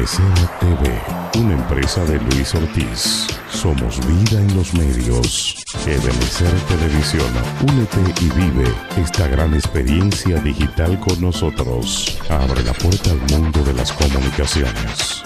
Ebenecer TV, una empresa de Luis Ortiz. Somos vida en los medios. Ebenecer Televisión, únete y vive esta gran experiencia digital con nosotros. Abre la puerta al mundo de las comunicaciones.